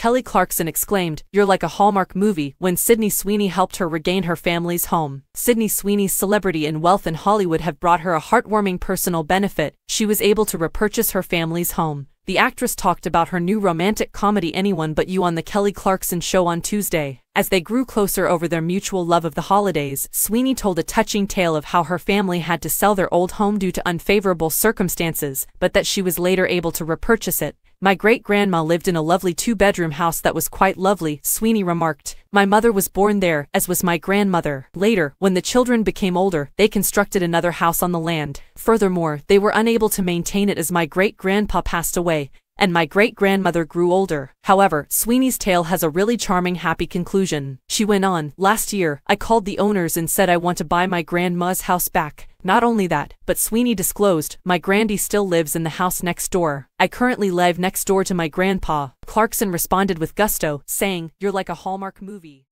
Kelly Clarkson exclaimed, You're like a Hallmark movie, when Sydney Sweeney helped her regain her family's home. Sydney Sweeney's celebrity and wealth in Hollywood have brought her a heartwarming personal benefit. She was able to repurchase her family's home. The actress talked about her new romantic comedy Anyone But You on The Kelly Clarkson Show on Tuesday. As they grew closer over their mutual love of the holidays, Sweeney told a touching tale of how her family had to sell their old home due to unfavorable circumstances, but that she was later able to repurchase it. My great-grandma lived in a lovely two-bedroom house that was quite lovely, Sweeney remarked. My mother was born there, as was my grandmother. Later, when the children became older, they constructed another house on the land. Furthermore, they were unable to maintain it as my great-grandpa passed away, and my great-grandmother grew older. However, Sweeney's tale has a really charming happy conclusion. She went on, last year, I called the owners and said I want to buy my grandma's house back. Not only that, but Sweeney disclosed, my grandy still lives in the house next door. I currently live next door to my grandpa. Clarkson responded with gusto, saying, you're like a Hallmark movie.